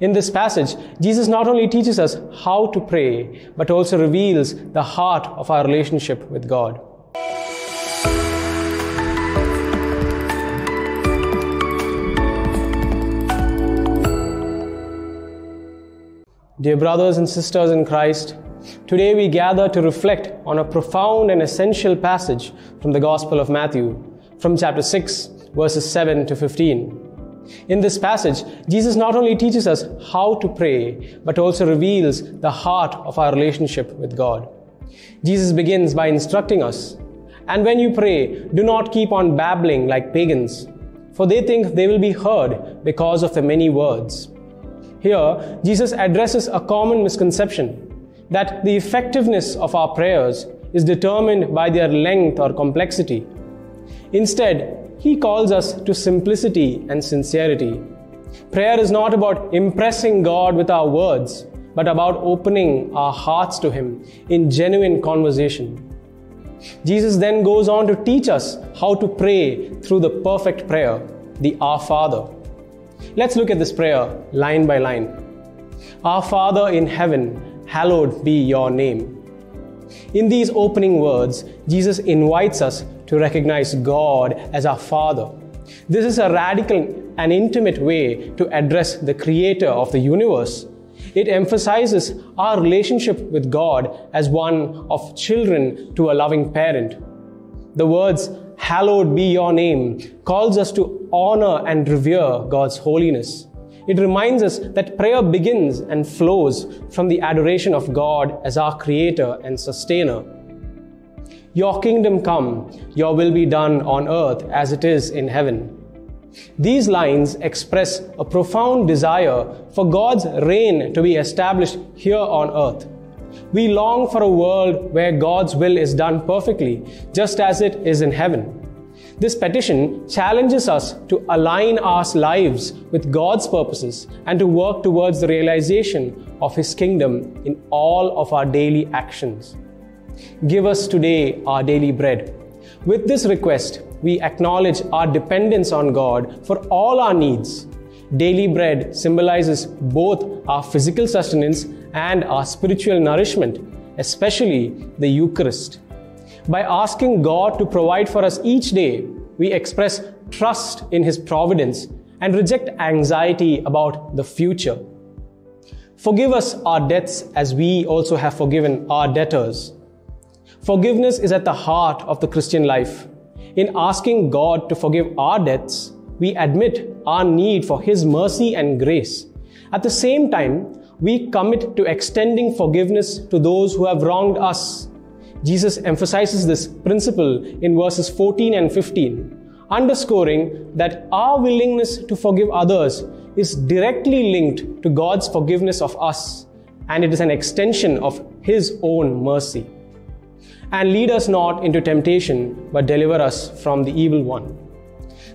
In this passage, Jesus not only teaches us how to pray, but also reveals the heart of our relationship with God. Dear brothers and sisters in Christ, today we gather to reflect on a profound and essential passage from the Gospel of Matthew, from chapter 6, verses 7 to 15. In this passage, Jesus not only teaches us how to pray, but also reveals the heart of our relationship with God. Jesus begins by instructing us, And when you pray, do not keep on babbling like pagans, for they think they will be heard because of the many words. Here, Jesus addresses a common misconception that the effectiveness of our prayers is determined by their length or complexity. Instead, he calls us to simplicity and sincerity. Prayer is not about impressing God with our words, but about opening our hearts to Him in genuine conversation. Jesus then goes on to teach us how to pray through the perfect prayer, the Our Father. Let's look at this prayer line by line. Our Father in heaven, hallowed be your name. In these opening words, Jesus invites us to recognize God as our Father. This is a radical and intimate way to address the Creator of the universe. It emphasizes our relationship with God as one of children to a loving parent. The words, Hallowed be your name, calls us to honor and revere God's holiness. It reminds us that prayer begins and flows from the adoration of God as our Creator and Sustainer. Your kingdom come, your will be done on earth as it is in heaven. These lines express a profound desire for God's reign to be established here on earth. We long for a world where God's will is done perfectly, just as it is in heaven. This petition challenges us to align our lives with God's purposes and to work towards the realization of His kingdom in all of our daily actions. Give us today our daily bread. With this request, we acknowledge our dependence on God for all our needs. Daily bread symbolizes both our physical sustenance and our spiritual nourishment, especially the Eucharist. By asking God to provide for us each day, we express trust in His providence and reject anxiety about the future. Forgive us our debts as we also have forgiven our debtors. Forgiveness is at the heart of the Christian life. In asking God to forgive our debts, we admit our need for His mercy and grace. At the same time, we commit to extending forgiveness to those who have wronged us Jesus emphasizes this principle in verses 14 and 15, underscoring that our willingness to forgive others is directly linked to God's forgiveness of us, and it is an extension of His own mercy. And lead us not into temptation, but deliver us from the evil one.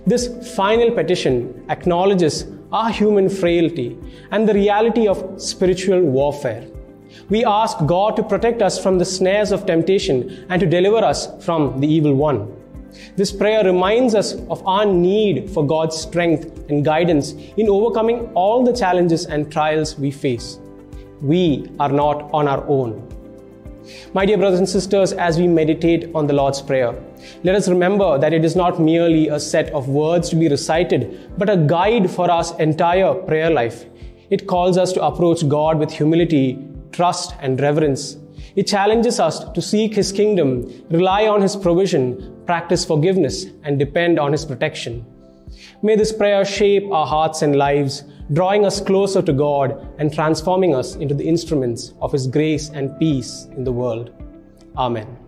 This final petition acknowledges our human frailty and the reality of spiritual warfare. We ask God to protect us from the snares of temptation and to deliver us from the evil one. This prayer reminds us of our need for God's strength and guidance in overcoming all the challenges and trials we face. We are not on our own. My dear brothers and sisters, as we meditate on the Lord's Prayer, let us remember that it is not merely a set of words to be recited, but a guide for our entire prayer life. It calls us to approach God with humility trust, and reverence. It challenges us to seek His kingdom, rely on His provision, practice forgiveness, and depend on His protection. May this prayer shape our hearts and lives, drawing us closer to God and transforming us into the instruments of His grace and peace in the world. Amen.